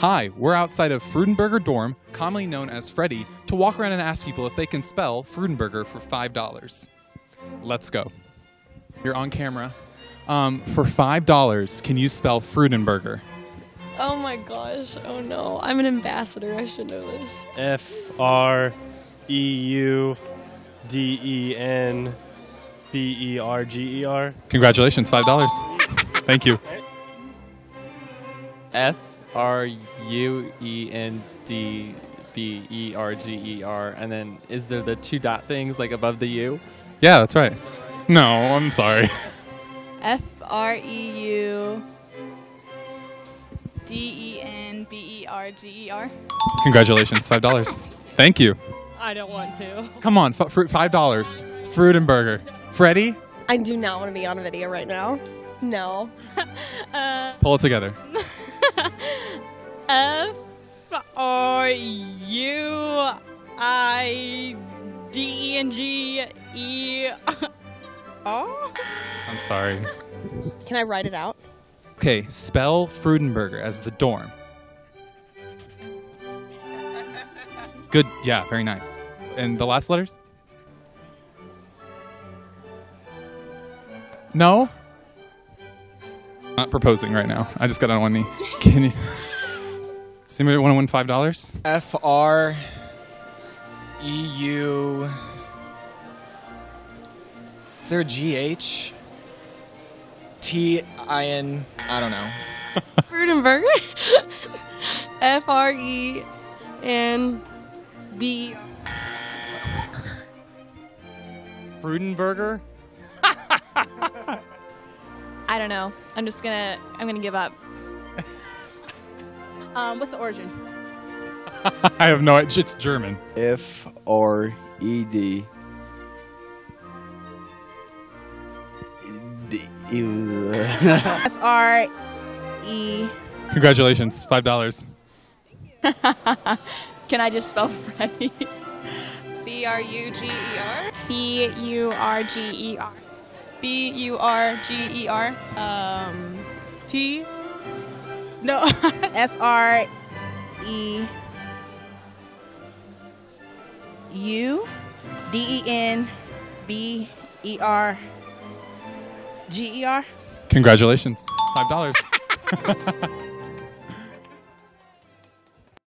Hi, we're outside of Freudenberger Dorm, commonly known as Freddy, to walk around and ask people if they can spell Freudenberger for $5. Let's go. You're on camera. Um, for $5, can you spell Freudenberger? Oh my gosh. Oh no. I'm an ambassador. I should know this. F R E U D E N B E R G E R. Congratulations, $5. Thank you. F R U E N D B E R G E R, and then is there the two dot things like above the U? Yeah, that's right. No, I'm sorry. F R E U D E N B E R G E R. Congratulations, $5. Thank you. I don't want to. Come on, f- fruit, $5. Fruit and burger. Freddy, I do not want to be on a video right now. No. pull it together. F R U I D E N G E R. I'm sorry. Can I write it out? Okay, spell Freudenberger as the dorm. Good. Yeah, very nice. And the last letters? No? Not proposing right now. I just got on one knee. Can you. Does anybody want to win five dollars? F R E U. Is there a G H? T I N. I don't know. Freudenberger. F R E N B. Freudenberger? I don't know. I'm just gonna. I'm gonna give up. Um, what's the origin? I have no idea. It's German. F R E D. D- ew. F R E. Congratulations, five dollars. Can I just spell Freddy? B R U G E R. B U R G E R. B U R G E R. Um, T. No. F R E U D E N B E R G E R. Congratulations, five dollars.